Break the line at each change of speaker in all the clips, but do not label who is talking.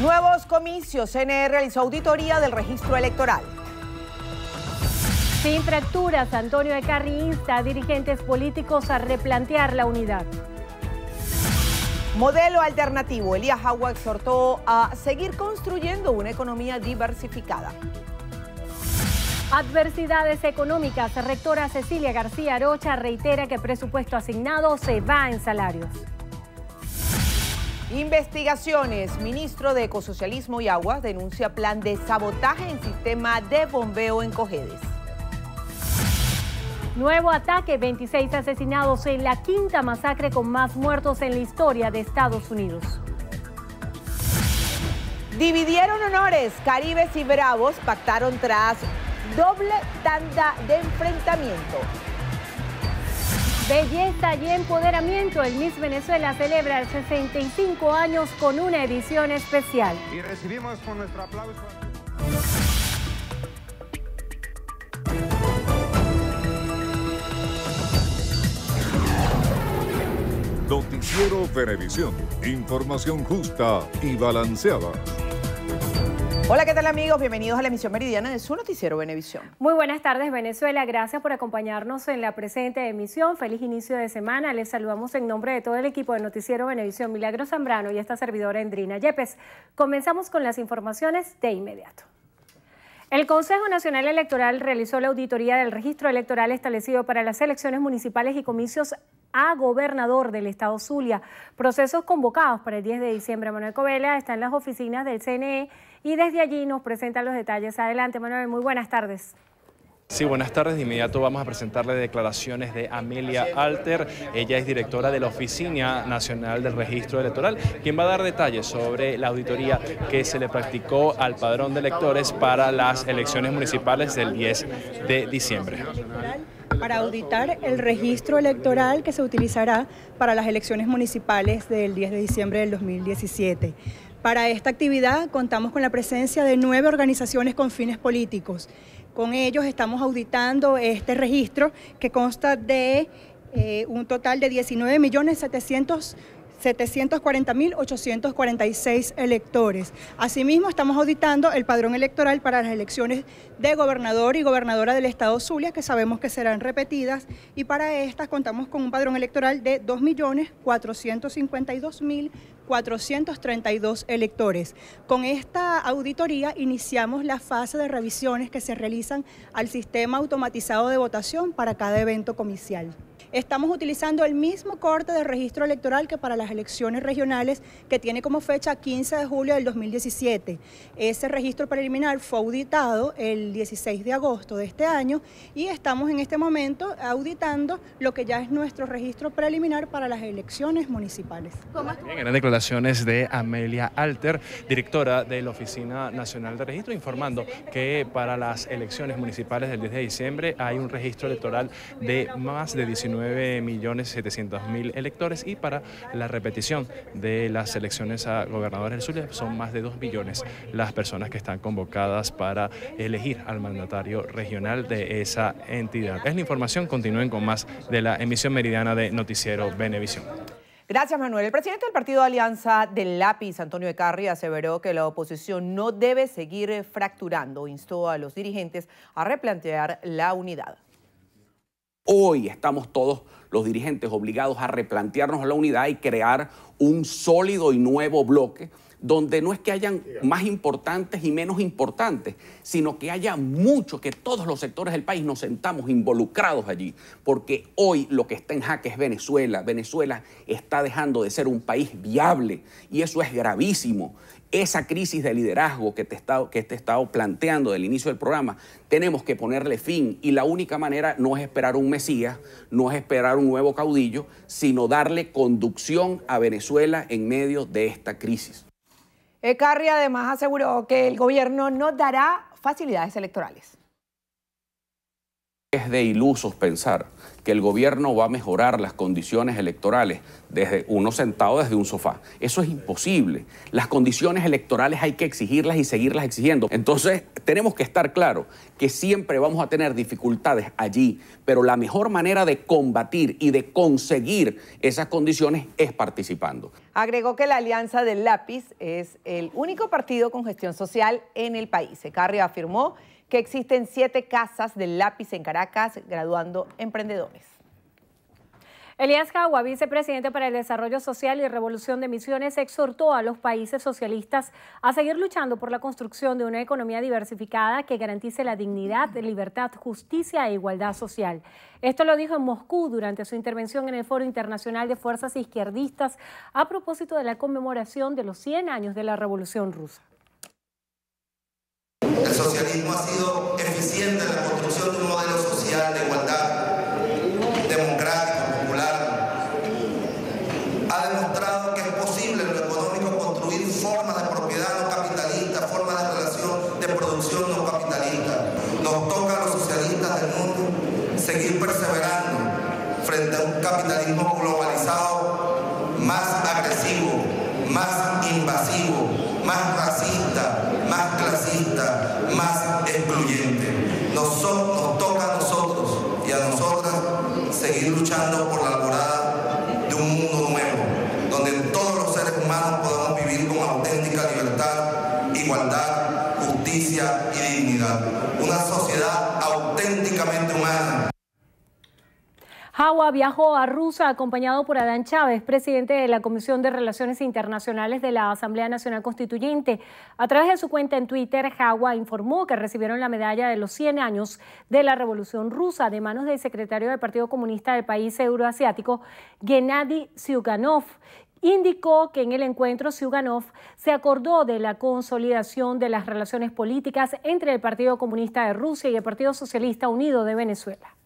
Nuevos comicios. CNE realizó auditoría del registro electoral.
Sin fracturas, Antonio Ecarri insta a dirigentes políticos a replantear la unidad.
Modelo alternativo. Elías Agua exhortó a seguir construyendo una economía diversificada.
Adversidades económicas. Rectora Cecilia García Arocha reitera que presupuesto asignado se va en salarios.
Investigaciones. Ministro de Ecosocialismo y Agua denuncia plan de sabotaje en sistema de bombeo en Cojedes.
Nuevo ataque, 26 asesinados en la quinta masacre con más muertos en la historia de Estados Unidos.
Dividieron honores. Caribes y Bravos pactaron tras doble tanda de enfrentamiento.
Belleza y empoderamiento. El Miss Venezuela celebra 65 años con una edición especial.
Y recibimos con nuestro aplauso.
Noticiero Venevisión. Información justa y balanceada.
Hola, ¿qué tal amigos? Bienvenidos a la emisión meridiana de su noticiero Venevisión.
Muy buenas tardes Venezuela, gracias por acompañarnos en la presente emisión. Feliz inicio de semana. Les saludamos en nombre de todo el equipo de Noticiero Venevisión, Milagro Zambrano y esta servidora Endrina Yepes. Comenzamos con las informaciones de inmediato. El Consejo Nacional Electoral realizó la auditoría del registro electoral establecido para las elecciones municipales y comicios a gobernador del estado Zulia. Procesos convocados para el 10 de diciembre. Manuel Covela está en las oficinas del CNE y desde allí nos presenta los detalles. Adelante, Manuel, muy buenas tardes.
Sí, buenas tardes. De inmediato vamos a presentarle declaraciones de Amelia Alter. Ella es directora de la Oficina Nacional del Registro Electoral, quien va a dar detalles sobre la auditoría que se le practicó al padrón de electores para las elecciones municipales del 10 de diciembre
para auditar el registro electoral que se utilizará para las elecciones municipales del 10 de diciembre del 2017. Para esta actividad contamos con la presencia de nueve organizaciones con fines políticos. Con ellos estamos auditando este registro que consta de eh, un total de 19.740.846 electores. Asimismo, estamos auditando el padrón electoral para las elecciones de gobernador y gobernadora del estado Zulia, que sabemos que serán repetidas, y para estas contamos con un padrón electoral de 2.452.000 432 electores. Con esta auditoría iniciamos la fase de revisiones que se realizan al sistema automatizado de votación para cada evento comicial. Estamos utilizando el mismo corte de registro electoral que para las elecciones regionales, que tiene como fecha 15 de julio del 2017. Ese registro preliminar fue auditado el 16 de agosto de este año y estamos en este momento auditando lo que ya es nuestro registro preliminar para las elecciones municipales.
Bien, eran declaraciones de Amelia Alter, directora de la Oficina Nacional de Registro, informando que para las elecciones municipales del 10 de diciembre hay un registro electoral de más de 19 9.700.000 electores y para la repetición de las elecciones a gobernadores del Zulia son más de 2 millones las personas que están convocadas para elegir al mandatario regional de esa entidad. Es la información, continúen con más de la emisión meridiana de Noticiero Venevisión.
Gracias, Manuel. El presidente del Partido Alianza del Lápiz, Antonio Ecarri, aseveró que la oposición no debe seguir fracturando. Instó a los dirigentes a replantear la unidad.
Hoy estamos todos los dirigentes obligados a replantearnos la unidad y crear un sólido y nuevo bloque donde no es que hayan más importantes y menos importantes, sino que haya mucho, que todos los sectores del país nos sentamos involucrados allí, porque hoy lo que está en jaque es Venezuela. Venezuela está dejando de ser un país viable. Y eso es gravísimo. Esa crisis de liderazgo que te, he que te he estado planteando del inicio del programa, tenemos que ponerle fin. Y la única manera no es esperar un Mesías, no es esperar un nuevo caudillo, sino darle conducción a Venezuela en medio de esta crisis.
Ecarri además aseguró que el gobierno no dará facilidades electorales.
Es de ilusos pensar que el gobierno va a mejorar las condiciones electorales desde uno sentado desde un sofá. Eso es imposible. Las condiciones electorales hay que exigirlas y seguirlas exigiendo. Entonces, tenemos que estar claros que siempre vamos a tener dificultades allí, pero la mejor manera de combatir y de conseguir esas condiciones es participando.
Agregó que la Alianza del Lápiz es el único partido con gestión social en el país. Carri afirmó que existen siete casas del lápiz en Caracas graduando emprendedores.
Elías Jagua, vicepresidente para el Desarrollo Social y Revolución de Misiones, exhortó a los países socialistas a seguir luchando por la construcción de una economía diversificada que garantice la dignidad, libertad, justicia e igualdad social. Esto lo dijo en Moscú durante su intervención en el Foro Internacional de Fuerzas Izquierdistas a propósito de la conmemoración de los 100 años de la Revolución Rusa.
El socialismo ha sido eficiente en la construcción de un modelo social de igualdad, democrático, popular. Ha demostrado que es posible en lo económico construir formas de propiedad no capitalista, formas de relación de producción no capitalista. Nos toca a los socialistas del mundo seguir perseverando frente a un capitalismo globalizado más agresivo, más invasivo, más racista, más clasista, más excluyente. Nos, nos toca a nosotros y a nosotras seguir luchando por la alborada de un mundo nuevo, donde todos los seres humanos podamos vivir con auténtica libertad, igualdad, justicia y dignidad. Una sociedad auténticamente humana.
Jagua viajó a Rusia acompañado por Adán Chávez, presidente de la Comisión de Relaciones Internacionales de la Asamblea Nacional Constituyente. A través de su cuenta en Twitter, Jagua informó que recibieron la medalla de los 100 años de la Revolución Rusa de manos del secretario del Partido Comunista del país euroasiático, Gennady Zyuganov indicó que en el encuentro Zyuganov se acordó de la consolidación de las relaciones políticas entre el Partido Comunista de Rusia y el Partido Socialista Unido de Venezuela.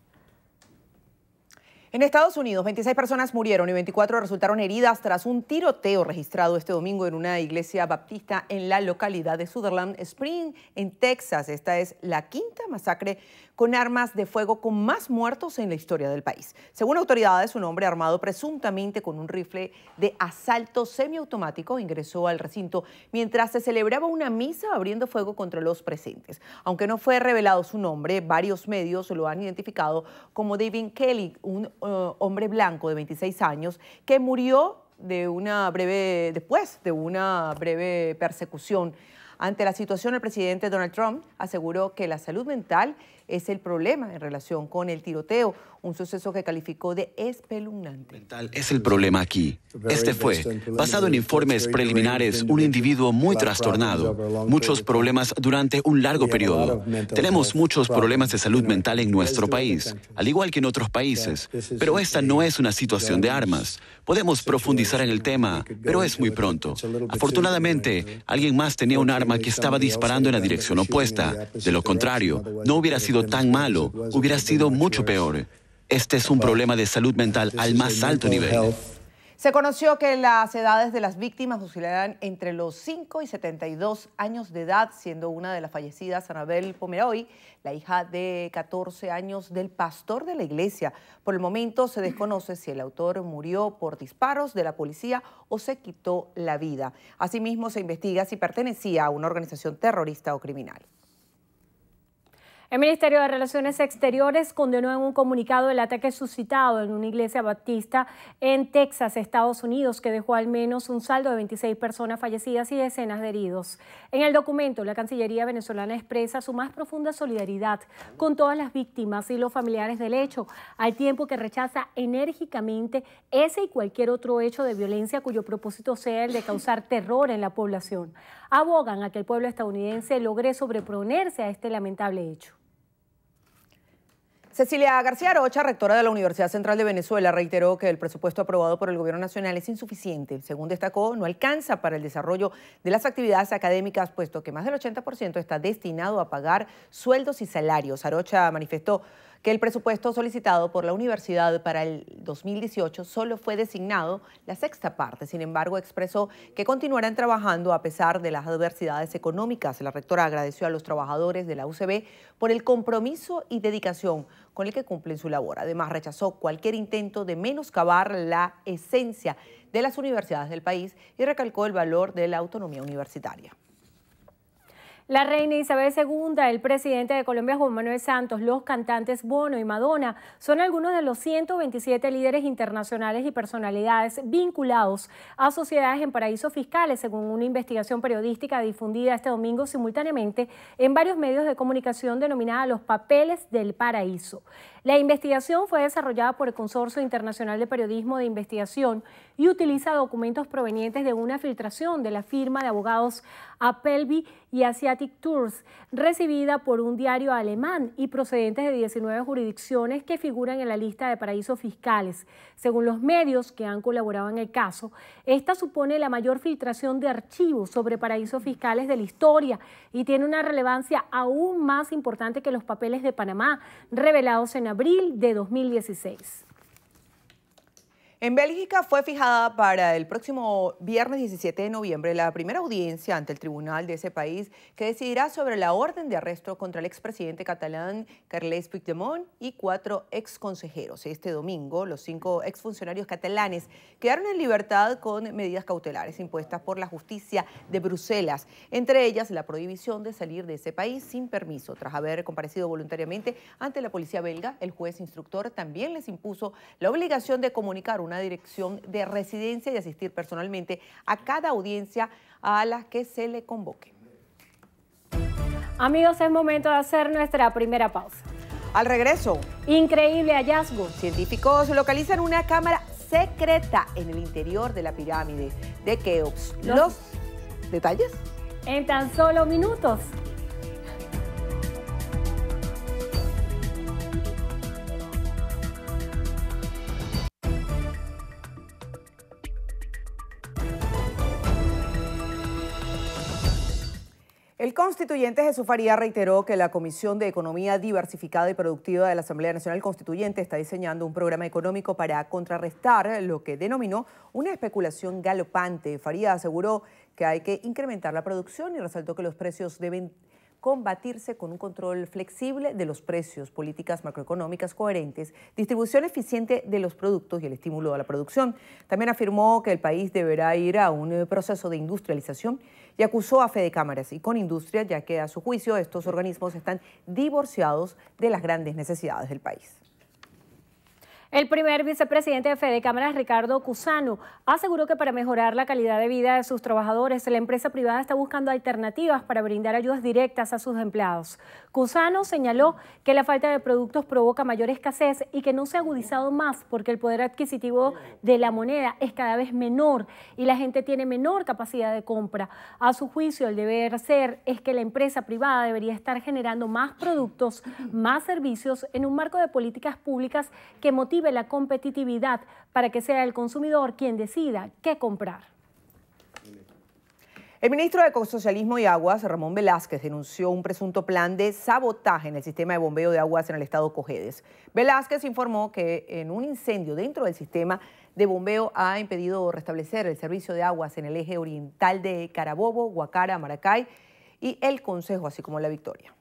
En Estados Unidos, 26 personas murieron y 24 resultaron heridas tras un tiroteo registrado este domingo en una iglesia baptista en la localidad de Sutherland Spring, en Texas. Esta es la quinta masacre con armas de fuego con más muertos en la historia del país. Según autoridades, un hombre armado presuntamente con un rifle de asalto semiautomático ingresó al recinto mientras se celebraba una misa abriendo fuego contra los presentes. Aunque no fue revelado su nombre, varios medios lo han identificado como David Kelly, un uh, hombre blanco de 26 años que murió de una breve, después de una breve persecución. Ante la situación, el presidente Donald Trump aseguró que la salud mental es el problema en relación con el tiroteo, un suceso que calificó de espeluznante.
Es el problema aquí. Este fue, basado en informes preliminares, un individuo muy trastornado, muchos problemas durante un largo periodo. Tenemos muchos problemas de salud mental en nuestro país, al igual que en otros países, pero esta no es una situación de armas. Podemos profundizar en el tema, pero es muy pronto. Afortunadamente, alguien más tenía un arma que estaba disparando en la dirección opuesta. De lo contrario, no hubiera sido tan malo, hubiera sido mucho peor. Este es un problema de salud mental al más alto nivel.
Se conoció que las edades de las víctimas oscilaban entre los 5 y 72 años de edad, siendo una de las fallecidas Anabel Pomeroy, la hija de 14 años del pastor de la iglesia. Por el momento se desconoce si el autor murió por disparos de la policía o se quitó la vida. Asimismo, se investiga si pertenecía a una organización terrorista o criminal.
El Ministerio de Relaciones Exteriores condenó en un comunicado el ataque suscitado en una iglesia baptista en Texas, Estados Unidos, que dejó al menos un saldo de 26 personas fallecidas y decenas de heridos. En el documento, la Cancillería venezolana expresa su más profunda solidaridad con todas las víctimas y los familiares del hecho, al tiempo que rechaza enérgicamente ese y cualquier otro hecho de violencia cuyo propósito sea el de causar terror en la población. Abogan a que el pueblo estadounidense logre sobreponerse a este lamentable hecho.
Cecilia García Rocha, rectora de la Universidad Central de Venezuela, reiteró que el presupuesto aprobado por el Gobierno Nacional es insuficiente. Según destacó, no alcanza para el desarrollo de las actividades académicas, puesto que más del 80% está destinado a pagar sueldos y salarios. Arocha manifestó que el presupuesto solicitado por la universidad para el 2018 solo fue designado la sexta parte. Sin embargo, expresó que continuarán trabajando a pesar de las adversidades económicas. La rectora agradeció a los trabajadores de la UCB por el compromiso y dedicación con el que cumplen su labor. Además, rechazó cualquier intento de menoscabar la esencia de las universidades del país y recalcó el valor de la autonomía universitaria.
La reina Isabel II, el presidente de Colombia Juan Manuel Santos, los cantantes Bono y Madonna son algunos de los 127 líderes internacionales y personalidades vinculados a sociedades en paraísos fiscales, según una investigación periodística difundida este domingo simultáneamente en varios medios de comunicación denominada Los Papeles del Paraíso. La investigación fue desarrollada por el Consorcio Internacional de Periodismo de Investigación y utiliza documentos provenientes de una filtración de la firma de abogados Appelby y Asiatic Tours, recibida por un diario alemán y procedentes de 19 jurisdicciones que figuran en la lista de paraísos fiscales. Según los medios que han colaborado en el caso, esta supone la mayor filtración de archivos sobre paraísos fiscales de la historia y tiene una relevancia aún más importante que los papeles de Panamá revelados en abril de 2016.
En Bélgica fue fijada para el próximo viernes 17 de noviembre la primera audiencia ante el tribunal de ese país que decidirá sobre la orden de arresto contra el expresidente catalán Carles Puigdemont y cuatro exconsejeros. Este domingo, los cinco exfuncionarios catalanes quedaron en libertad con medidas cautelares impuestas por la justicia de Bruselas, entre ellas la prohibición de salir de ese país sin permiso. Tras haber comparecido voluntariamente ante la policía belga, el juez instructor también les impuso la obligación de comunicar una dirección de residencia y asistir personalmente a cada audiencia a la que se le convoque.
Amigos, es momento de hacer nuestra primera pausa.
Al regreso.
Increíble hallazgo.
Científicos localizan una cámara secreta en el interior de la pirámide de Keops.
Los-
Los detalles.
En tan solo minutos.
El constituyente Jesús Faría reiteró que la Comisión de Economía Diversificada y Productiva de la Asamblea Nacional Constituyente está diseñando un programa económico para contrarrestar lo que denominó una especulación galopante. Faría aseguró que hay que incrementar la producción y resaltó que los precios deben combatirse con un control flexible de los precios, políticas macroeconómicas coherentes, distribución eficiente de los productos y el estímulo a la producción. También afirmó que el país deberá ir a un proceso de industrialización y acusó a Fede Cámaras y con Industria, ya que a su juicio estos organismos están divorciados de las grandes necesidades del país.
El primer vicepresidente de Fede Cámaras, Ricardo Cusano, aseguró que para mejorar la calidad de vida de sus trabajadores, la empresa privada está buscando alternativas para brindar ayudas directas a sus empleados. Cusano señaló que la falta de productos provoca mayor escasez y que no se ha agudizado más porque el poder adquisitivo de la moneda es cada vez menor y la gente tiene menor capacidad de compra. A su juicio, el deber ser es que la empresa privada debería estar generando más productos, más servicios en un marco de políticas públicas que la competitividad para que sea el consumidor quien decida qué comprar.
El ministro de Ecosocialismo y Aguas, Ramón Velázquez, denunció un presunto plan de sabotaje en el sistema de bombeo de aguas en el estado Cojedes. Velázquez informó que en un incendio dentro del sistema de bombeo ha impedido restablecer el servicio de aguas en el eje oriental de Carabobo, Guacara, Maracay y el Consejo, así como la Victoria.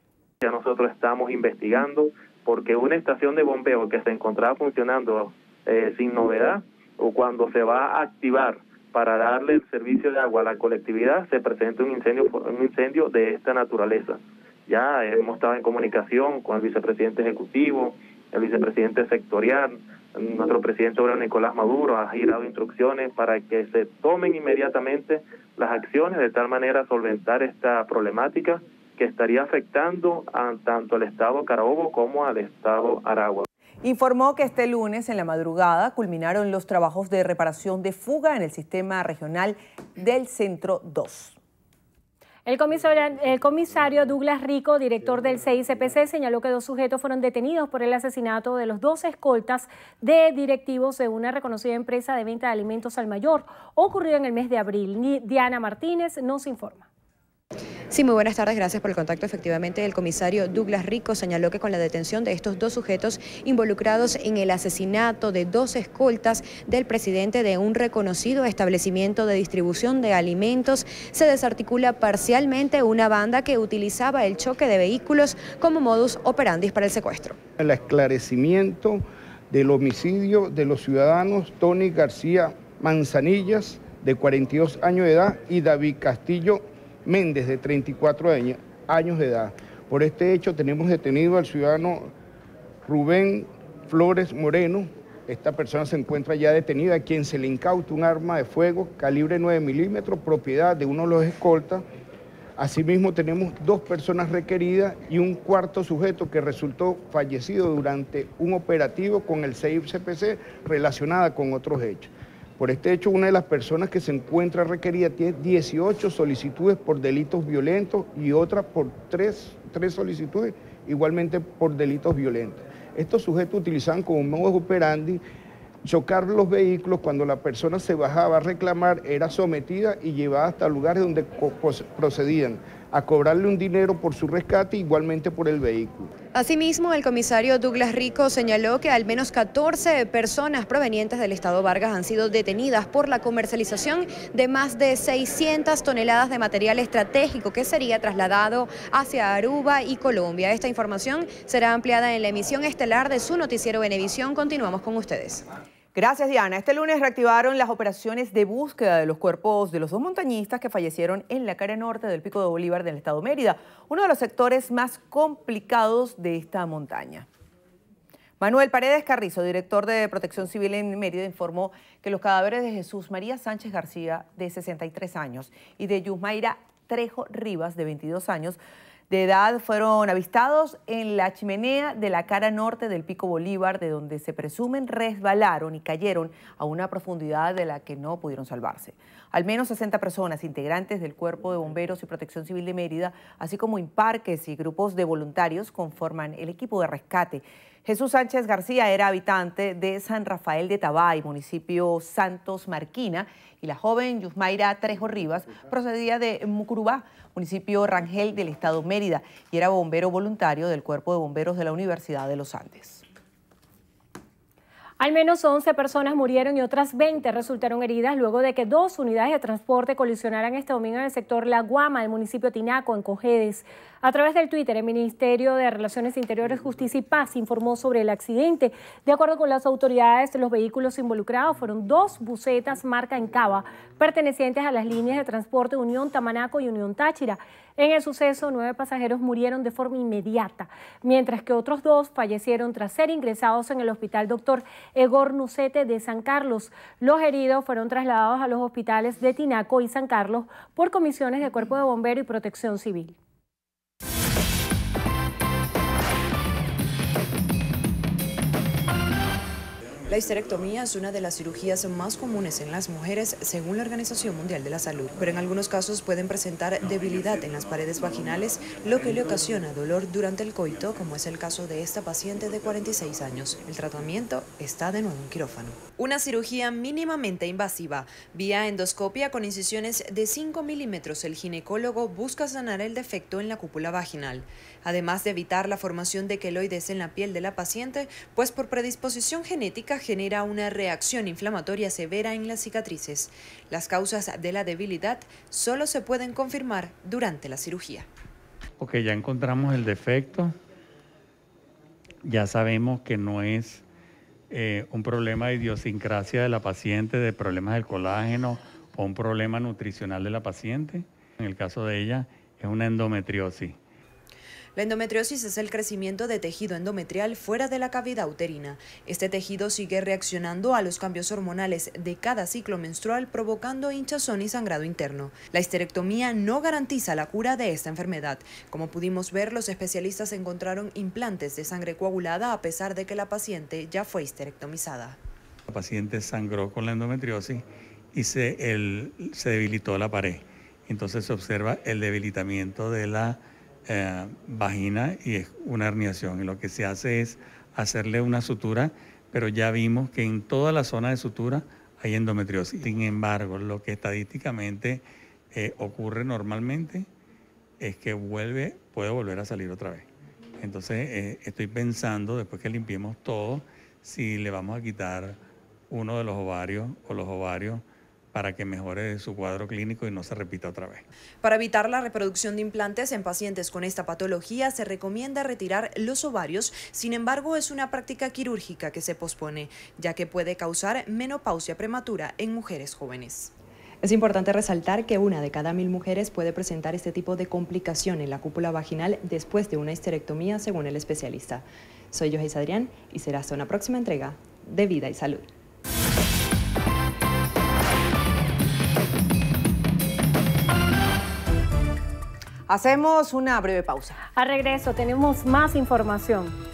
Ya nosotros estamos investigando porque una estación de bombeo que se encontraba funcionando eh, sin novedad o cuando se va a activar para darle el servicio de agua a la colectividad se presenta un incendio un incendio de esta naturaleza. Ya hemos estado en comunicación con el vicepresidente ejecutivo, el vicepresidente sectorial, nuestro presidente ahora Nicolás Maduro ha girado instrucciones para que se tomen inmediatamente las acciones de tal manera solventar esta problemática que estaría afectando a tanto al estado Carabobo como al estado Aragua.
Informó que este lunes en la madrugada culminaron los trabajos de reparación de fuga en el sistema regional del Centro 2.
El comisario, el comisario, Douglas Rico, director del CICPC, señaló que dos sujetos fueron detenidos por el asesinato de los dos escoltas de directivos de una reconocida empresa de venta de alimentos al mayor, ocurrido en el mes de abril. Diana Martínez nos informa.
Sí, muy buenas tardes, gracias por el contacto. Efectivamente, el comisario Douglas Rico señaló que con la detención de estos dos sujetos involucrados en el asesinato de dos escoltas del presidente de un reconocido establecimiento de distribución de alimentos, se desarticula parcialmente una banda que utilizaba el choque de vehículos como modus operandi para el secuestro.
El esclarecimiento del homicidio de los ciudadanos Tony García Manzanillas, de 42 años de edad, y David Castillo Méndez, de 34 años de edad. Por este hecho tenemos detenido al ciudadano Rubén Flores Moreno. Esta persona se encuentra ya detenida, a quien se le incauta un arma de fuego calibre 9 milímetros, propiedad de uno de los escoltas. Asimismo tenemos dos personas requeridas y un cuarto sujeto que resultó fallecido durante un operativo con el CICPC relacionada con otros hechos. Por este hecho, una de las personas que se encuentra requerida tiene 18 solicitudes por delitos violentos y otra por tres, solicitudes igualmente por delitos violentos. Estos sujetos utilizaban como modo operandi chocar los vehículos cuando la persona se bajaba a reclamar, era sometida y llevada hasta lugares donde procedían a cobrarle un dinero por su rescate, igualmente por el vehículo.
Asimismo, el comisario Douglas Rico señaló que al menos 14 personas provenientes del Estado Vargas han sido detenidas por la comercialización de más de 600 toneladas de material estratégico que sería trasladado hacia Aruba y Colombia. Esta información será ampliada en la emisión estelar de su noticiero Venevisión. Continuamos con ustedes.
Gracias, Diana. Este lunes reactivaron las operaciones de búsqueda de los cuerpos de los dos montañistas que fallecieron en la cara norte del Pico de Bolívar del estado Mérida, uno de los sectores más complicados de esta montaña. Manuel Paredes Carrizo, director de Protección Civil en Mérida, informó que los cadáveres de Jesús María Sánchez García, de 63 años, y de Yusmaira Trejo Rivas, de 22 años, de edad fueron avistados en la chimenea de la cara norte del Pico Bolívar, de donde se presumen resbalaron y cayeron a una profundidad de la que no pudieron salvarse. Al menos 60 personas, integrantes del Cuerpo de Bomberos y Protección Civil de Mérida, así como imparques y grupos de voluntarios, conforman el equipo de rescate. Jesús Sánchez García era habitante de San Rafael de Tabay, municipio Santos Marquina, y la joven Yusmaira Trejo Rivas procedía de Mucurubá, municipio Rangel del estado Mérida, y era bombero voluntario del Cuerpo de Bomberos de la Universidad de los Andes.
Al menos 11 personas murieron y otras 20 resultaron heridas luego de que dos unidades de transporte colisionaran este domingo en el sector La Guama del municipio Tinaco, en Cojedes. A través del Twitter, el Ministerio de Relaciones Interiores, Justicia y Paz informó sobre el accidente. De acuerdo con las autoridades, los vehículos involucrados fueron dos bucetas marca Encaba, pertenecientes a las líneas de transporte Unión Tamanaco y Unión Táchira. En el suceso, nueve pasajeros murieron de forma inmediata, mientras que otros dos fallecieron tras ser ingresados en el hospital Dr. Egor Nucete de San Carlos. Los heridos fueron trasladados a los hospitales de Tinaco y San Carlos por comisiones de Cuerpo de Bombero y Protección Civil.
La histerectomía es una de las cirugías más comunes en las mujeres según la Organización Mundial de la Salud, pero en algunos casos pueden presentar debilidad en las paredes vaginales, lo que le ocasiona dolor durante el coito, como es el caso de esta paciente de 46 años. El tratamiento está de nuevo en quirófano. Una cirugía mínimamente invasiva, vía endoscopia con incisiones de 5 milímetros. El ginecólogo busca sanar el defecto en la cúpula vaginal además de evitar la formación de queloides en la piel de la paciente, pues por predisposición genética genera una reacción inflamatoria severa en las cicatrices. Las causas de la debilidad solo se pueden confirmar durante la cirugía.
Ok, ya encontramos el defecto, ya sabemos que no es eh, un problema de idiosincrasia de la paciente, de problemas del colágeno o un problema nutricional de la paciente. En el caso de ella es una endometriosis.
La endometriosis es el crecimiento de tejido endometrial fuera de la cavidad uterina. Este tejido sigue reaccionando a los cambios hormonales de cada ciclo menstrual provocando hinchazón y sangrado interno. La histerectomía no garantiza la cura de esta enfermedad. Como pudimos ver, los especialistas encontraron implantes de sangre coagulada a pesar de que la paciente ya fue histerectomizada.
La paciente sangró con la endometriosis y se, se debilitó la pared. Entonces se observa el debilitamiento de la eh, vagina y es una herniación. Y lo que se hace es hacerle una sutura, pero ya vimos que en toda la zona de sutura hay endometriosis. Sin embargo, lo que estadísticamente eh, ocurre normalmente es que vuelve, puede volver a salir otra vez. Entonces eh, estoy pensando, después que limpiemos todo, si le vamos a quitar uno de los ovarios o los ovarios para que mejore su cuadro clínico y no se repita otra vez.
Para evitar la reproducción de implantes en pacientes con esta patología se recomienda retirar los ovarios, sin embargo es una práctica quirúrgica que se pospone, ya que puede causar menopausia prematura en mujeres jóvenes.
Es importante resaltar que una de cada mil mujeres puede presentar este tipo de complicación en la cúpula vaginal después de una histerectomía, según el especialista. Soy Joyce Adrián y será hasta una próxima entrega de Vida y Salud.
Hacemos una breve pausa.
A regreso tenemos más información.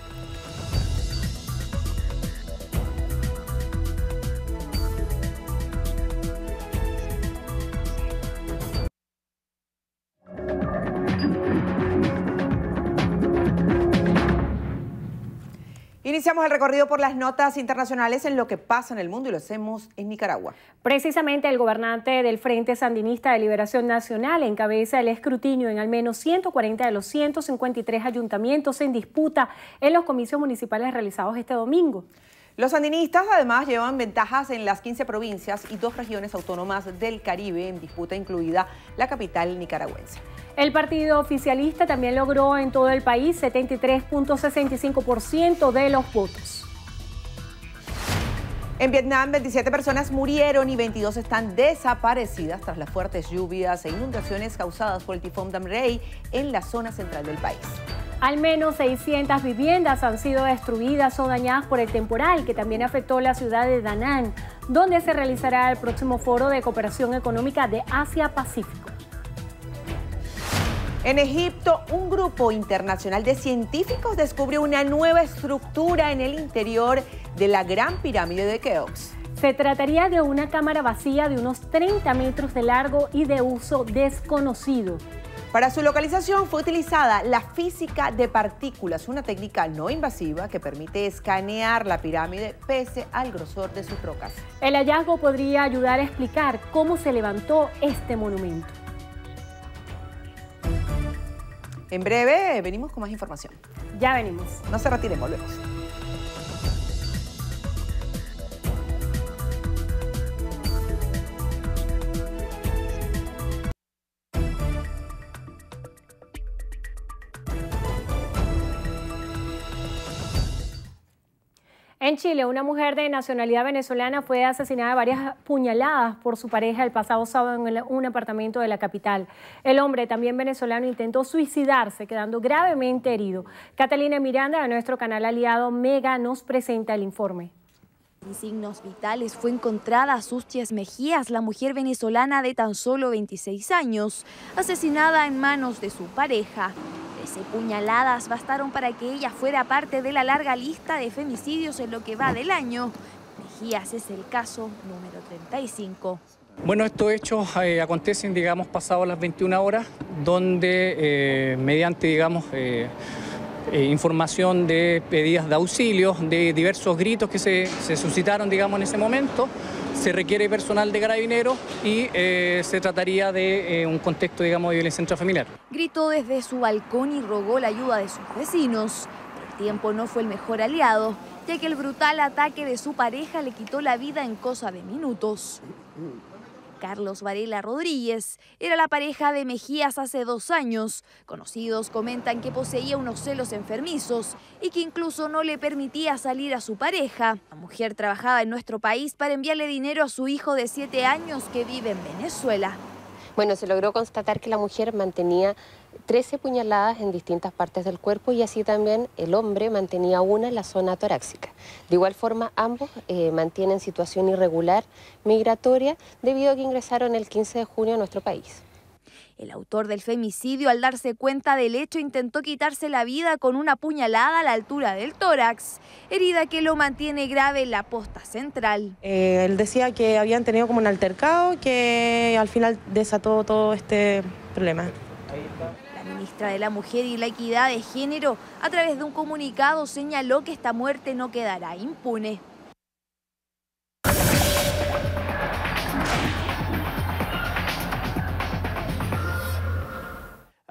Iniciamos el recorrido por las notas internacionales en lo que pasa en el mundo y lo hacemos en Nicaragua.
Precisamente el gobernante del Frente Sandinista de Liberación Nacional encabeza el escrutinio en al menos 140 de los 153 ayuntamientos en disputa en los comicios municipales realizados este domingo.
Los sandinistas además llevan ventajas en las 15 provincias y dos regiones autónomas del Caribe en disputa, incluida la capital nicaragüense.
El partido oficialista también logró en todo el país 73.65% de los votos.
En Vietnam, 27 personas murieron y 22 están desaparecidas tras las fuertes lluvias e inundaciones causadas por el tifón Dam Ray en la zona central del país.
Al menos 600 viviendas han sido destruidas o dañadas por el temporal que también afectó la ciudad de Da Nang, donde se realizará el próximo foro de cooperación económica de Asia-Pacífico.
En Egipto, un grupo internacional de científicos descubrió una nueva estructura en el interior de la Gran Pirámide de Keops.
Se trataría de una cámara vacía de unos 30 metros de largo y de uso desconocido.
Para su localización fue utilizada la física de partículas, una técnica no invasiva que permite escanear la pirámide pese al grosor de sus rocas.
El hallazgo podría ayudar a explicar cómo se levantó este monumento.
En breve venimos con más información.
Ya venimos.
No se retiren, volvemos.
En Chile, una mujer de nacionalidad venezolana fue asesinada a varias puñaladas por su pareja el pasado sábado en un apartamento de la capital. El hombre, también venezolano, intentó suicidarse, quedando gravemente herido. Catalina Miranda, de nuestro canal aliado Mega, nos presenta el informe.
Sin signos vitales fue encontrada Sustias Mejías, la mujer venezolana de tan solo 26 años, asesinada en manos de su pareja. Trece puñaladas bastaron para que ella fuera parte de la larga lista de femicidios en lo que va del año. Mejías es el caso número 35.
Bueno, estos hechos eh, acontecen, digamos, pasados las 21 horas, donde eh, mediante, digamos, eh, eh, información de pedidas de auxilio, de diversos gritos que se, se, suscitaron, digamos, en ese momento. Se requiere personal de carabineros y eh, se trataría de eh, un contexto, digamos, de violencia intrafamiliar.
Gritó desde su balcón y rogó la ayuda de sus vecinos. El tiempo no fue el mejor aliado, ya que el brutal ataque de su pareja le quitó la vida en cosa de minutos. Carlos Varela Rodríguez era la pareja de Mejías hace dos años. Conocidos comentan que poseía unos celos enfermizos y que incluso no le permitía salir a su pareja. La mujer trabajaba en nuestro país para enviarle dinero a su hijo de siete años que vive en Venezuela.
Bueno, se logró constatar que la mujer mantenía 13 puñaladas en distintas partes del cuerpo y así también el hombre mantenía una en la zona torácica. De igual forma, ambos eh, mantienen situación irregular migratoria debido a que ingresaron el 15 de junio a nuestro país.
El autor del femicidio, al darse cuenta del hecho, intentó quitarse la vida con una puñalada a la altura del tórax, herida que lo mantiene grave en la posta central.
Eh, él decía que habían tenido como un altercado que al final desató todo este problema.
La ministra de la Mujer y la Equidad de Género, a través de un comunicado, señaló que esta muerte no quedará impune.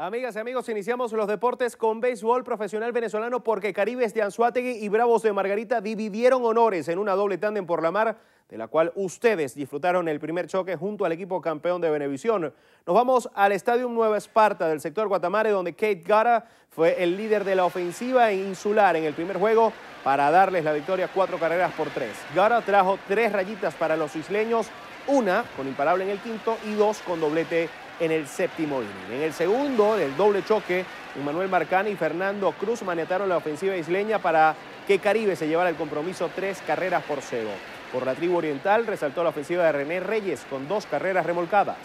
Amigas y amigos, iniciamos los deportes con béisbol profesional venezolano porque Caribes de Anzuategui y Bravos de Margarita dividieron honores en una doble tándem por la mar, de la cual ustedes disfrutaron el primer choque junto al equipo campeón de Venevisión. Nos vamos al Estadio Nueva Esparta del sector Guatamare, donde Kate Gara fue el líder de la ofensiva insular en el primer juego para darles la victoria cuatro carreras por tres. Gara trajo tres rayitas para los isleños, una con imparable en el quinto y dos con doblete en el séptimo inning. En el segundo del doble choque, Manuel Marcani y Fernando Cruz maniataron la ofensiva isleña para que Caribe se llevara el compromiso tres carreras por cero. Por la tribu oriental resaltó la ofensiva de René Reyes con dos carreras remolcadas.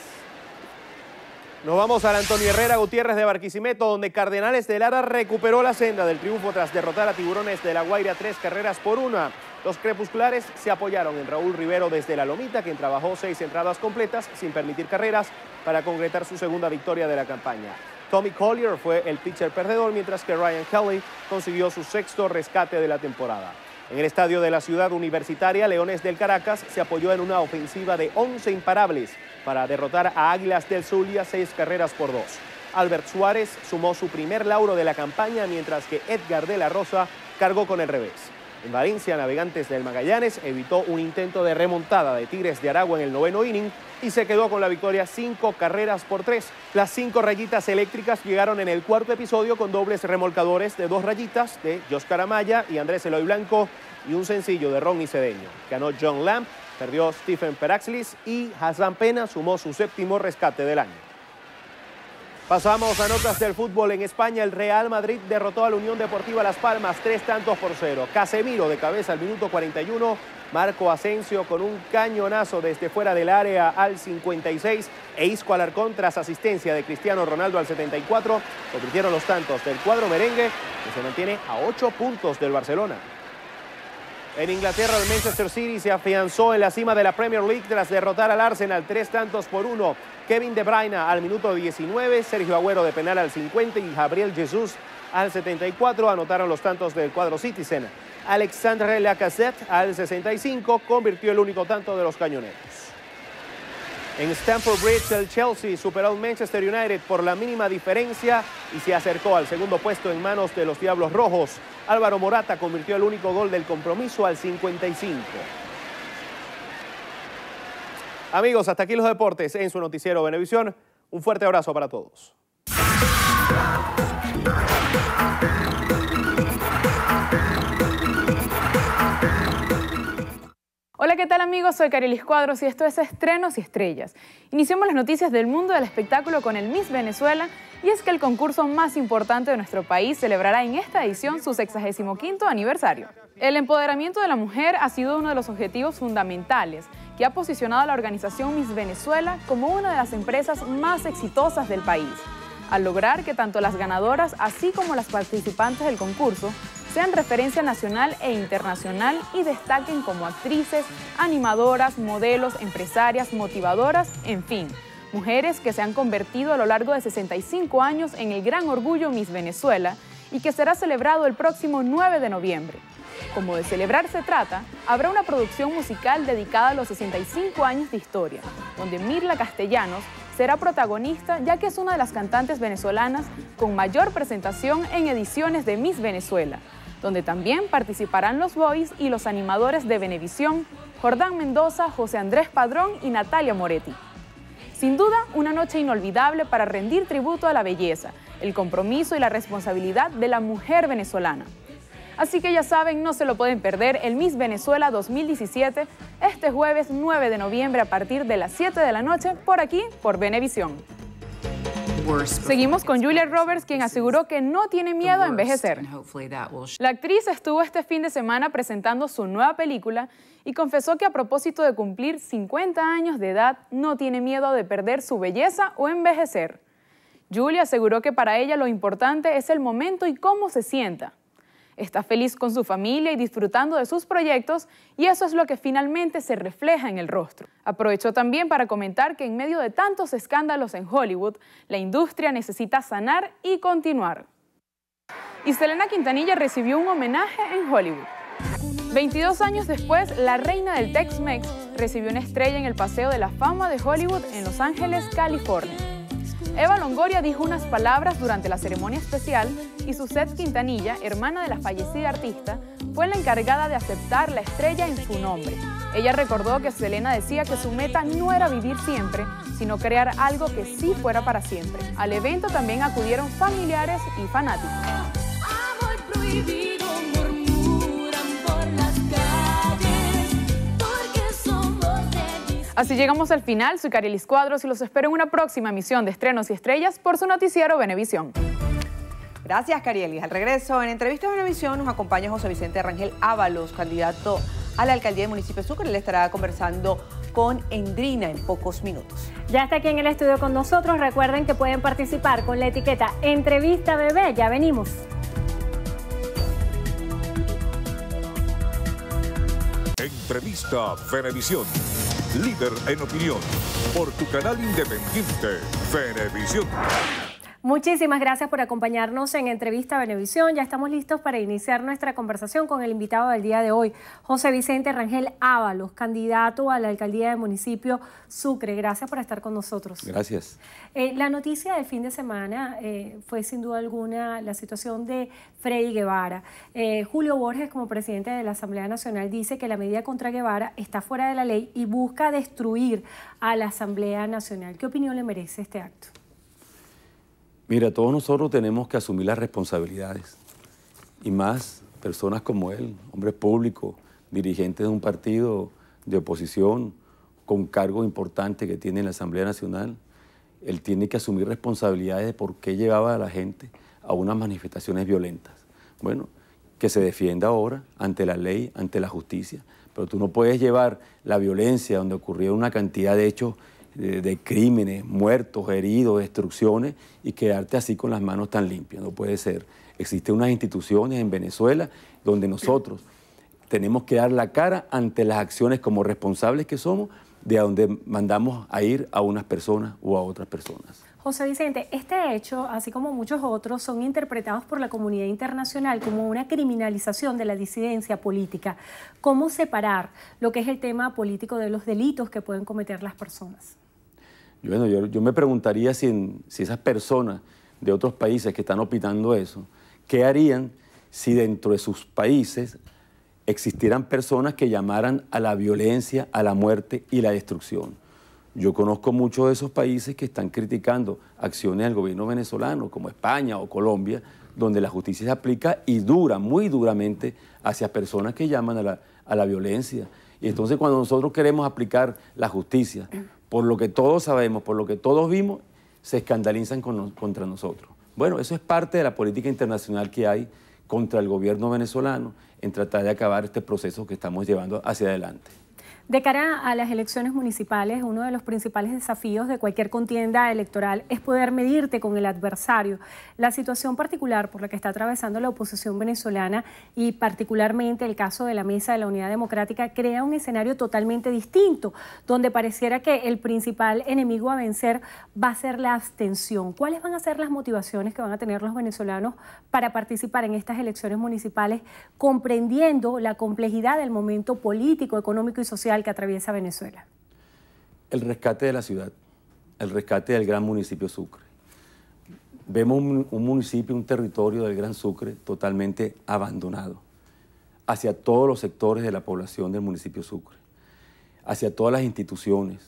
Nos vamos al Antonio Herrera Gutiérrez de Barquisimeto, donde Cardenales de Lara recuperó la senda del triunfo tras derrotar a Tiburones de la Guaira tres carreras por una. Los crepusculares se apoyaron en Raúl Rivero desde la Lomita, quien trabajó seis entradas completas sin permitir carreras para concretar su segunda victoria de la campaña. Tommy Collier fue el pitcher perdedor, mientras que Ryan Kelly consiguió su sexto rescate de la temporada. En el estadio de la ciudad universitaria, Leones del Caracas se apoyó en una ofensiva de 11 imparables para derrotar a Águilas del Zulia seis carreras por dos. Albert Suárez sumó su primer lauro de la campaña, mientras que Edgar de la Rosa cargó con el revés. En Valencia, Navegantes del Magallanes evitó un intento de remontada de Tigres de Aragua en el noveno inning y se quedó con la victoria cinco carreras por tres. Las cinco rayitas eléctricas llegaron en el cuarto episodio con dobles remolcadores de dos rayitas de Joscar Amaya y Andrés Eloy Blanco y un sencillo de Ron Cedeño. Ganó John Lamb, perdió Stephen Peraxlis y Hassan Pena sumó su séptimo rescate del año. Pasamos a notas del fútbol en España. El Real Madrid derrotó a la Unión Deportiva Las Palmas tres tantos por cero. Casemiro de cabeza al minuto 41. Marco Asensio con un cañonazo desde fuera del área al 56 e Isco Alarcón tras asistencia de Cristiano Ronaldo al 74 convirtieron los tantos del cuadro merengue que se mantiene a ocho puntos del Barcelona. En Inglaterra, el Manchester City se afianzó en la cima de la Premier League tras derrotar al Arsenal tres tantos por uno. Kevin De Bruyne al minuto 19, Sergio Agüero de penal al 50 y Gabriel Jesús al 74 anotaron los tantos del cuadro Citizen. Alexandre Lacazette al 65 convirtió el único tanto de los cañoneros. En Stamford Bridge, el Chelsea superó al Manchester United por la mínima diferencia y se acercó al segundo puesto en manos de los Diablos Rojos. Álvaro Morata convirtió el único gol del compromiso al 55. Amigos, hasta aquí los deportes en su noticiero Venevisión. Un fuerte abrazo para todos.
Hola, ¿qué tal amigos? Soy Carilis Cuadros y esto es Estrenos y Estrellas. Iniciamos las noticias del mundo del espectáculo con el Miss Venezuela y es que el concurso más importante de nuestro país celebrará en esta edición su 65 aniversario. El empoderamiento de la mujer ha sido uno de los objetivos fundamentales que ha posicionado a la organización Miss Venezuela como una de las empresas más exitosas del país, al lograr que tanto las ganadoras así como las participantes del concurso sean referencia nacional e internacional y destaquen como actrices, animadoras, modelos, empresarias, motivadoras, en fin, mujeres que se han convertido a lo largo de 65 años en el gran orgullo Miss Venezuela y que será celebrado el próximo 9 de noviembre. Como de celebrar se trata, habrá una producción musical dedicada a los 65 años de historia, donde Mirla Castellanos será protagonista ya que es una de las cantantes venezolanas con mayor presentación en ediciones de Miss Venezuela, donde también participarán los boys y los animadores de Venevisión, Jordán Mendoza, José Andrés Padrón y Natalia Moretti. Sin duda, una noche inolvidable para rendir tributo a la belleza, el compromiso y la responsabilidad de la mujer venezolana. Así que ya saben, no se lo pueden perder el Miss Venezuela 2017 este jueves 9 de noviembre a partir de las 7 de la noche por aquí, por Venevisión. Seguimos con Julia Roberts, quien aseguró que no tiene miedo a envejecer. La actriz estuvo este fin de semana presentando su nueva película y confesó que a propósito de cumplir 50 años de edad, no tiene miedo de perder su belleza o envejecer. Julia aseguró que para ella lo importante es el momento y cómo se sienta. Está feliz con su familia y disfrutando de sus proyectos y eso es lo que finalmente se refleja en el rostro. Aprovechó también para comentar que en medio de tantos escándalos en Hollywood, la industria necesita sanar y continuar. Y Selena Quintanilla recibió un homenaje en Hollywood. 22 años después, la reina del Tex-Mex recibió una estrella en el Paseo de la Fama de Hollywood en Los Ángeles, California. Eva Longoria dijo unas palabras durante la ceremonia especial y Suzette Quintanilla, hermana de la fallecida artista, fue la encargada de aceptar la estrella en su nombre. Ella recordó que Selena decía que su meta no era vivir siempre, sino crear algo que sí fuera para siempre. Al evento también acudieron familiares y fanáticos. Así llegamos al final. Soy Carilis Cuadros y los espero en una próxima emisión de Estrenos y Estrellas por su noticiero Venevisión.
Gracias, Carielis. Al regreso, en entrevista a Venevisión, nos acompaña José Vicente Rangel Ábalos, candidato a la alcaldía del municipio de Sucre. Él estará conversando con Endrina en pocos minutos.
Ya está aquí en el estudio con nosotros. Recuerden que pueden participar con la etiqueta Entrevista Bebé. Ya venimos.
Entrevista Venevisión. Líder en opinión. Por tu canal independiente, Venevisión.
Muchísimas gracias por acompañarnos en Entrevista Venevisión. Ya estamos listos para iniciar nuestra conversación con el invitado del día de hoy, José Vicente Rangel Ábalos, candidato a la alcaldía del municipio Sucre. Gracias por estar con nosotros.
Gracias.
Eh, la noticia del fin de semana eh, fue sin duda alguna la situación de Freddy Guevara. Eh, Julio Borges, como presidente de la Asamblea Nacional, dice que la medida contra Guevara está fuera de la ley y busca destruir a la Asamblea Nacional. ¿Qué opinión le merece este acto?
Mira, todos nosotros tenemos que asumir las responsabilidades y más personas como él, hombres públicos, dirigentes de un partido de oposición con cargo importante que tiene en la Asamblea Nacional, él tiene que asumir responsabilidades de por qué llevaba a la gente a unas manifestaciones violentas. Bueno, que se defienda ahora ante la ley, ante la justicia, pero tú no puedes llevar la violencia donde ocurrió una cantidad de hechos de, crímenes, muertos, heridos, destrucciones y quedarte así con las manos tan limpias. No puede ser. Existen unas instituciones en Venezuela donde nosotros tenemos que dar la cara ante las acciones como responsables que somos de a donde mandamos a ir a unas personas o a otras personas.
José Vicente, este hecho, así como muchos otros, son interpretados por la comunidad internacional como una criminalización de la disidencia política. ¿Cómo separar lo que es el tema político de los delitos que pueden cometer las personas?
Bueno, yo, me preguntaría si, si esas personas de otros países que están opinando eso, ¿qué harían si dentro de sus países existieran personas que llamaran a la violencia, a la muerte y la destrucción? Yo conozco muchos de esos países que están criticando acciones del gobierno venezolano, como España o Colombia, donde la justicia se aplica y dura, muy duramente, hacia personas que llaman a la, a la violencia. Y entonces cuando nosotros queremos aplicar la justicia por lo que todos sabemos, por lo que todos vimos, se escandalizan contra nosotros. Bueno, eso es parte de la política internacional que hay contra el gobierno venezolano en tratar de acabar este proceso que estamos llevando hacia adelante.
De cara a las elecciones municipales, uno de los principales desafíos de cualquier contienda electoral es poder medirte con el adversario. La situación particular por la que está atravesando la oposición venezolana y particularmente el caso de la Mesa de la Unidad Democrática crea un escenario totalmente distinto, donde pareciera que el principal enemigo a vencer va a ser la abstención. ¿Cuáles van a ser las motivaciones que van a tener los venezolanos para participar en estas elecciones municipales, comprendiendo la complejidad del momento político, económico y social? Que atraviesa Venezuela?
El rescate de la ciudad, el rescate del gran municipio Sucre. Vemos un, municipio, un territorio del Gran Sucre totalmente abandonado hacia todos los sectores de la población del municipio Sucre, hacia todas las instituciones,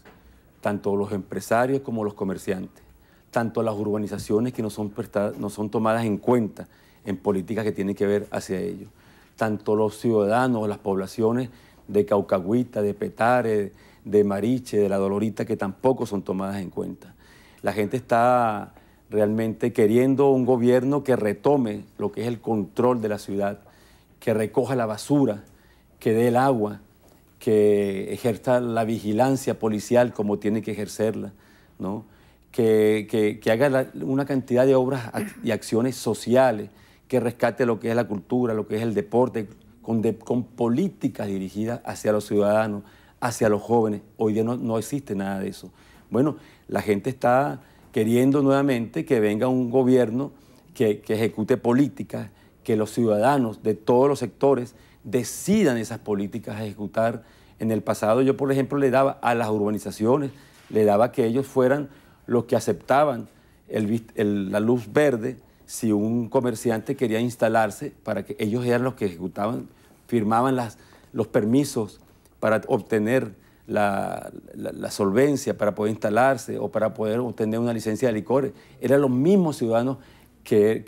tanto los empresarios como los comerciantes, tanto las urbanizaciones que no son, no son tomadas en cuenta en políticas que tienen que ver hacia ellos, tanto los ciudadanos, las poblaciones de Caucagüita, de Petare, de Mariche, de La Dolorita, que tampoco son tomadas en cuenta. La gente está realmente queriendo un gobierno que retome lo que es el control de la ciudad, que recoja la basura, que dé el agua, que ejerza la vigilancia policial como tiene que ejercerla, ¿no? que, haga una cantidad de obras y acciones sociales, que rescate lo que es la cultura, lo que es el deporte, con, políticas dirigidas hacia los ciudadanos, hacia los jóvenes. Hoy día no, existe nada de eso. Bueno, la gente está queriendo nuevamente que venga un gobierno que, ejecute políticas, que los ciudadanos de todos los sectores decidan esas políticas a ejecutar. En el pasado yo, por ejemplo, le daba a las urbanizaciones, le daba que ellos fueran los que aceptaban la luz verde si un comerciante quería instalarse para que ellos eran los que ejecutaban, firmaban las, los permisos para obtener la, solvencia, para poder instalarse o para poder obtener una licencia de licores. Eran los mismos ciudadanos que,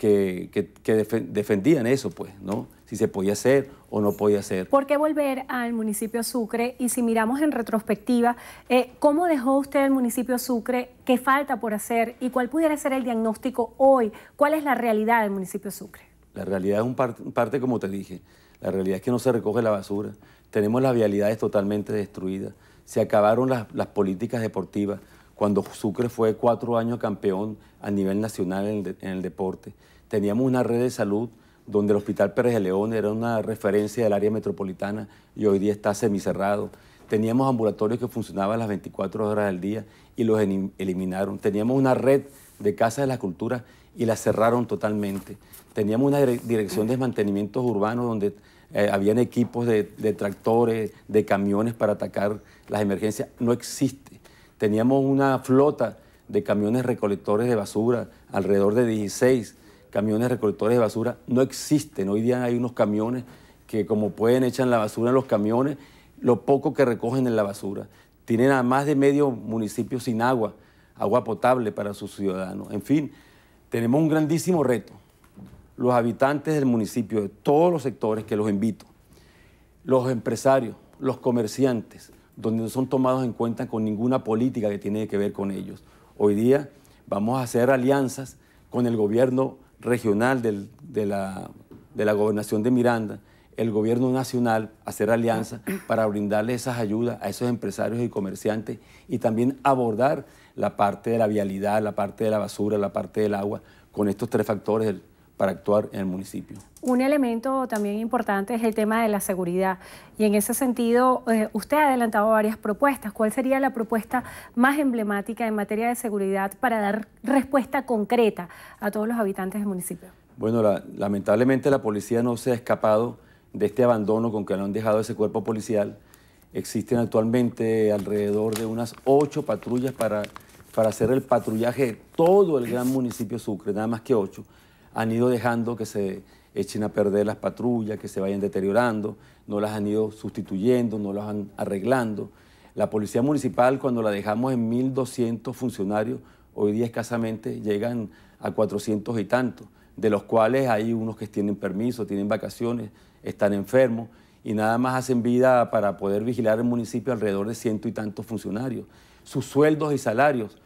defendían eso, pues, ¿no? Si se podía hacer o no podía hacer.
¿Por qué volver al municipio Sucre? Y si miramos en retrospectiva, eh, ¿cómo dejó usted el municipio Sucre? ¿Qué falta por hacer? ¿Y cuál pudiera ser el diagnóstico hoy? ¿Cuál es la realidad del municipio Sucre?
La realidad es un parte, como te dije, la realidad es que no se recoge la basura. Tenemos las vialidades totalmente destruidas. Se acabaron las políticas deportivas cuando Sucre fue cuatro años campeón a nivel nacional en el, deporte. Teníamos una red de salud donde el Hospital Pérez de León era una referencia del área metropolitana y hoy día está semicerrado. Teníamos ambulatorios que funcionaban las 24 horas del día y los eliminaron. Teníamos una red de casas de la cultura y la cerraron totalmente. Teníamos una dirección de mantenimientos urbanos donde eh, habían equipos de tractores, de camiones para atacar las emergencias. No existe. Teníamos una flota de camiones recolectores de basura, alrededor de 16 camiones recolectores de basura. No existen. Hoy día hay unos camiones que como pueden echan la basura en los camiones, lo poco que recogen en la basura. Tienen a más de medio municipio sin agua, agua potable para sus ciudadanos. En fin, tenemos un grandísimo reto. Los habitantes del municipio, de todos los sectores que los invito, los empresarios, los comerciantes, donde no son tomados en cuenta con ninguna política que tiene que ver con ellos. Hoy día vamos a hacer alianzas con el gobierno regional de, la, de la gobernación de Miranda, el gobierno nacional, hacer alianzas para brindarle esas ayudas a esos empresarios y comerciantes y también abordar la parte de la vialidad, la parte de la basura, la parte del agua, con estos tres factores para actuar en el municipio.
Un elemento también importante es el tema de la seguridad y en ese sentido eh, usted ha adelantado varias propuestas. ¿Cuál sería la propuesta más emblemática en materia de seguridad para dar respuesta concreta a todos los habitantes del municipio?
Bueno, lamentablemente la policía no se ha escapado de este abandono con que lo han dejado ese cuerpo policial. Existen actualmente alrededor de unas ocho patrullas para, para hacer el patrullaje de todo el gran municipio Sucre, nada más que ocho han ido dejando que se echen a perder las patrullas, que se vayan deteriorando, no las han ido sustituyendo, no las han arreglando. La policía municipal, cuando la dejamos en 1.200 funcionarios, hoy día escasamente llegan a 400 y tantos, de los cuales hay unos que tienen permiso, tienen vacaciones, están enfermos y nada más hacen vida para poder vigilar el municipio alrededor de ciento y tantos funcionarios. Sus sueldos y salarios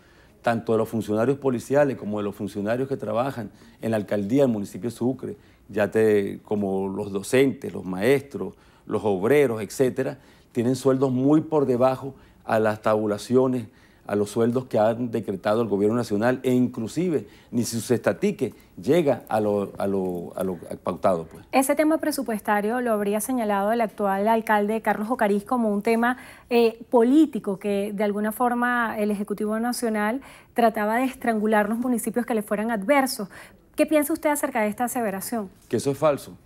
tanto de los funcionarios policiales como de los funcionarios que trabajan en la alcaldía del municipio de Sucre, ya te, como los docentes, los maestros, los obreros, etcétera, tienen sueldos muy por debajo a las tabulaciones a los sueldos que han decretado el gobierno nacional e inclusive ni si su estatique llega a lo, a lo, a lo pautado. Pues.
Ese tema presupuestario lo habría señalado el actual alcalde Carlos Ocariz como un tema eh, político que de alguna forma el Ejecutivo Nacional trataba de estrangular los municipios que le fueran adversos. ¿Qué piensa usted acerca de esta aseveración?
Que eso es falso,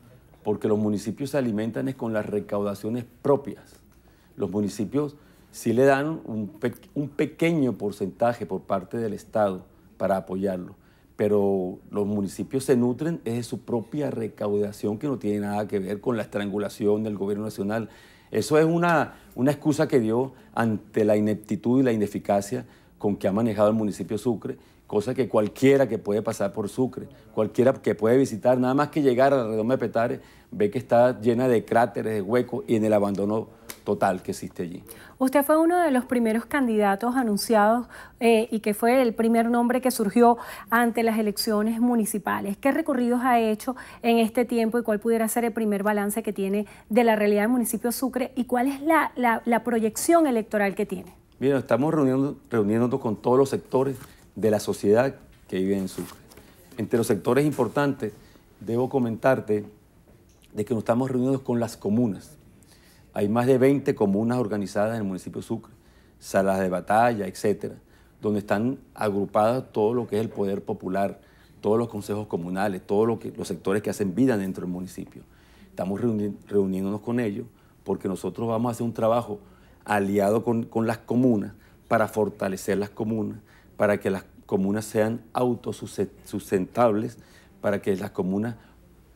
porque los municipios se alimentan es con las recaudaciones propias. Los municipios sí le dan un, pequeño porcentaje por parte del Estado para apoyarlo, pero los municipios se nutren es de su propia recaudación que no tiene nada que ver con la estrangulación del gobierno nacional. Eso es una, una excusa que dio ante la ineptitud y la ineficacia con que ha manejado el municipio Sucre, cosa que cualquiera que puede pasar por Sucre, cualquiera que puede visitar, nada más que llegar a la redoma de Petare, ve que está llena de cráteres, de huecos y en el abandono total que existe allí.
Usted fue uno de los primeros candidatos anunciados eh, y que fue el primer nombre que surgió ante las elecciones municipales. ¿Qué recorridos ha hecho en este tiempo y cuál pudiera ser el primer balance que tiene de la realidad del municipio Sucre y cuál es la, proyección electoral que tiene?
Mira, estamos reuniendo, reuniéndonos con todos los sectores de la sociedad que vive en Sucre. Entre los sectores importantes, debo comentarte de que nos estamos reuniendo con las comunas hay más de 20 comunas organizadas en el municipio de Sucre, salas de batalla, etcétera, donde están agrupadas todo lo que es el poder popular, todos los consejos comunales, todos lo los sectores que hacen vida dentro del municipio. Estamos reuniéndonos con ellos porque nosotros vamos a hacer un trabajo aliado con, las comunas para fortalecer las comunas, para que las, comunas sean autosustentables, para que las comunas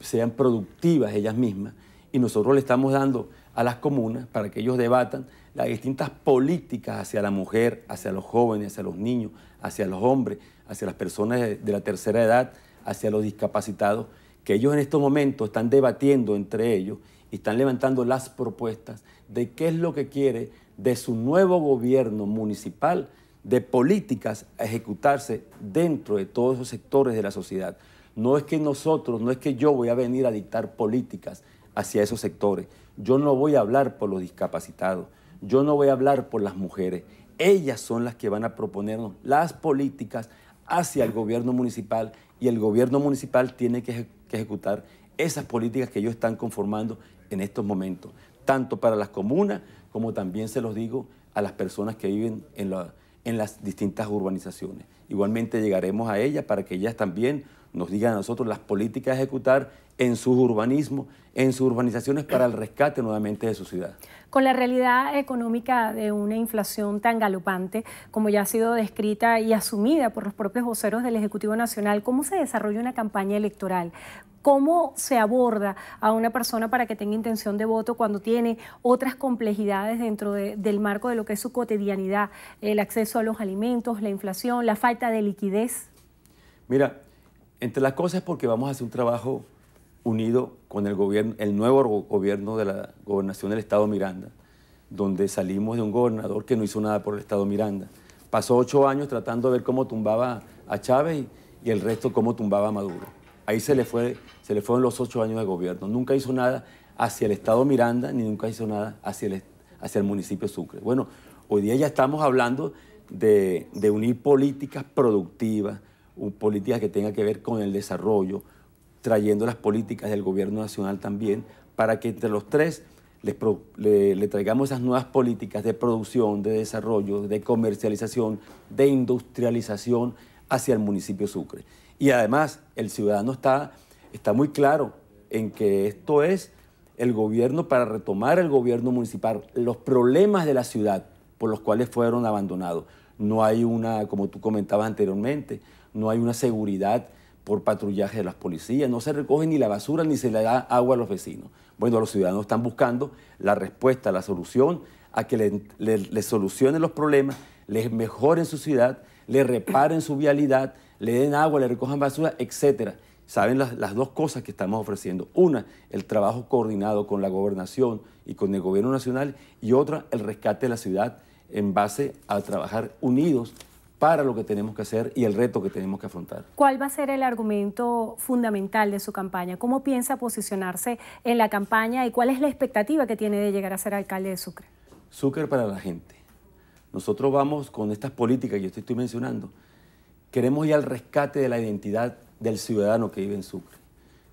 sean productivas ellas mismas. Y nosotros le estamos dando a las comunas para que ellos debatan las distintas políticas hacia la mujer, hacia los jóvenes, hacia los niños, hacia los hombres, hacia las personas de, la tercera edad, hacia los discapacitados, que ellos en estos momentos están debatiendo entre ellos y están levantando las propuestas de qué es lo que quiere de su nuevo gobierno municipal de políticas a ejecutarse dentro de todos esos sectores de la sociedad. No es que nosotros, no es que yo voy a venir a dictar políticas hacia esos sectores. Yo no voy a hablar por los discapacitados, yo no voy a hablar por las mujeres. Ellas son las que van a proponernos las políticas hacia el gobierno municipal y el gobierno municipal tiene que, ejecutar esas políticas que ellos están conformando en estos momentos, tanto para las comunas como también se los digo a las personas que viven en, en las distintas urbanizaciones. Igualmente llegaremos a ellas para que ellas también nos digan a nosotros las políticas a ejecutar en sus urbanismos, en sus urbanizaciones para el rescate nuevamente de su ciudad.
Con la realidad económica de una inflación tan galopante, como ya ha sido descrita y asumida por los propios voceros del Ejecutivo Nacional, ¿cómo se desarrolla una campaña electoral? ¿Cómo se aborda a una persona para que tenga intención de voto cuando tiene otras complejidades dentro del marco de lo que es su cotidianidad? El acceso a los alimentos, la inflación, la falta de liquidez.
Mira, entre las cosas porque vamos a hacer un trabajo unido con el gobierno, el nuevo gobierno de la gobernación del Estado Miranda, donde salimos de un gobernador que no hizo nada por el Estado Miranda. Pasó ocho años tratando de ver cómo tumbaba a Chávez y, el resto cómo tumbaba a Maduro. Ahí se le, fue, se le fueron los ocho años de gobierno. Nunca hizo nada hacia el Estado Miranda, ni nunca hizo nada hacia el, municipio de Sucre. Bueno, hoy día ya estamos hablando de unir políticas productivas, políticas que tengan que ver con el desarrollo, trayendo las políticas del gobierno nacional también, para que entre los tres le, traigamos esas nuevas políticas de producción, de desarrollo, de comercialización, de industrialización hacia el municipio Sucre. Y además el ciudadano está, está muy claro en que esto es el gobierno para retomar el gobierno municipal, los problemas de la ciudad por los cuales fueron abandonados. No hay una, como tú comentabas anteriormente, no hay una seguridad por patrullaje de las policías, no se recoge ni la basura ni se le da agua a los vecinos. Bueno, los ciudadanos están buscando la respuesta, la solución a que les le, solucionen los problemas, les mejoren su ciudad, le reparen su vialidad, le den agua, le recojan basura, etc. Saben las, las, dos cosas que estamos ofreciendo. Una, el trabajo coordinado con la gobernación y con el gobierno nacional y otra, el rescate de la ciudad en base a trabajar unidos para lo que tenemos que hacer y el reto que tenemos que afrontar.
¿Cuál va a ser el argumento fundamental de su campaña? ¿Cómo piensa posicionarse en la campaña y cuál es la expectativa que tiene de llegar a ser alcalde de Sucre?
Sucre para la gente. Nosotros vamos con estas políticas que yo estoy mencionando. Queremos ir al rescate de la identidad del ciudadano que vive en Sucre.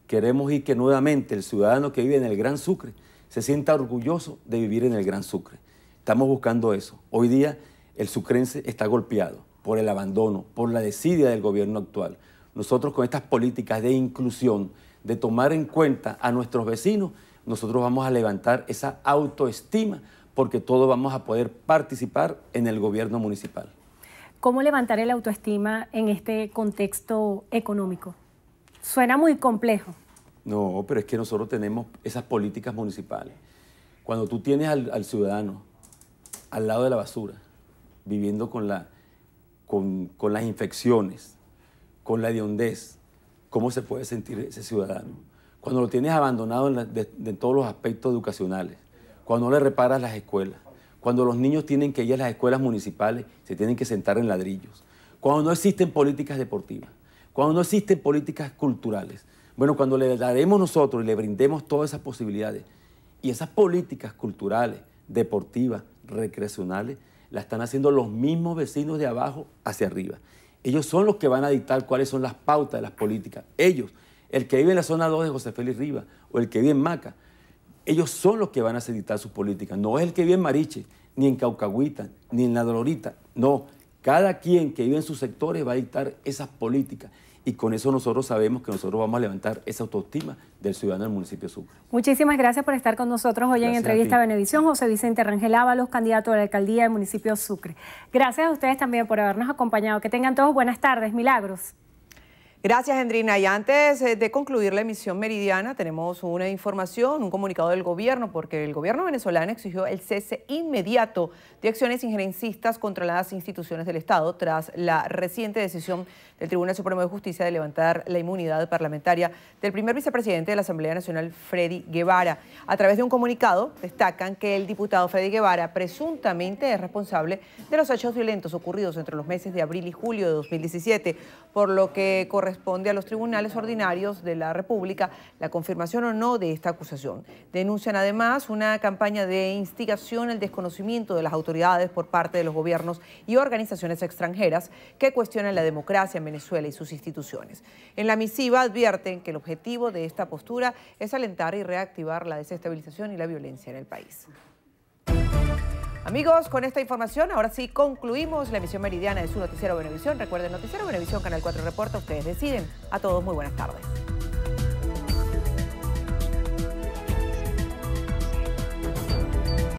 Queremos ir que nuevamente el ciudadano que vive en el Gran Sucre se sienta orgulloso de vivir en el Gran Sucre. Estamos buscando eso. Hoy día el sucrense está golpeado por el abandono, por la desidia del gobierno actual. Nosotros con estas políticas de inclusión, de tomar en cuenta a nuestros vecinos, nosotros vamos a levantar esa autoestima porque todos vamos a poder participar en el gobierno municipal.
¿Cómo levantar el autoestima en este contexto económico? Suena muy complejo.
No, pero es que nosotros tenemos esas políticas municipales. Cuando tú tienes al, al ciudadano al lado de la basura, viviendo con la con, las infecciones, con la hediondez, ¿cómo se puede sentir ese ciudadano? Cuando lo tienes abandonado en, todos los aspectos educacionales, cuando no le reparas las escuelas, cuando los niños tienen que ir a las escuelas municipales, se tienen que sentar en ladrillos, cuando no existen políticas deportivas, cuando no existen políticas culturales. Bueno, cuando le daremos nosotros y le brindemos todas esas posibilidades y esas políticas culturales, deportivas, recreacionales, la están haciendo los mismos vecinos de abajo hacia arriba. Ellos son los que van a dictar cuáles son las pautas de las políticas. Ellos, el que vive en la zona 2 de José Félix Rivas o el que vive en Maca, ellos son los que van a dictar sus políticas. No es el que vive en Mariche, ni en Caucagüita, ni en La Dolorita. No, cada quien que vive en sus sectores va a dictar esas políticas. y con eso nosotros sabemos que nosotros vamos a levantar esa autoestima del ciudadano del municipio de Sucre.
Muchísimas gracias por estar con nosotros hoy en Entrevista a Benevisión. José Vicente Rangel Ábalos, candidato a la alcaldía del municipio de Sucre. Gracias a ustedes también por habernos acompañado. Que tengan todos buenas tardes. Milagros.
Gracias, Endrina. Y antes eh, de concluir la emisión meridiana, tenemos una información, un comunicado del gobierno, porque el gobierno venezolano exigió el cese inmediato de acciones injerencistas contra las instituciones del Estado tras la reciente decisión del Tribunal Supremo de Justicia de levantar la inmunidad parlamentaria del primer vicepresidente de la Asamblea Nacional, Freddy Guevara. A través de un comunicado, destacan que el diputado Freddy Guevara presuntamente es responsable de los hechos violentos ocurridos entre los meses de abril y julio de 2017, por lo que corresponde a los tribunales ordinarios de la República la confirmación o no de esta acusación. Denuncian además una campaña de instigación al desconocimiento de las autoridades por parte de los gobiernos y organizaciones extranjeras que cuestionan la democracia Venezuela y sus instituciones. En la misiva advierten que el objetivo de esta postura es alentar y reactivar la desestabilización y la violencia en el país. Amigos, con esta información, ahora sí concluimos la emisión meridiana de su noticiero Benevisión. Recuerden, noticiero Benevisión, Canal 4 Reporta, ustedes deciden. A todos, muy buenas tardes.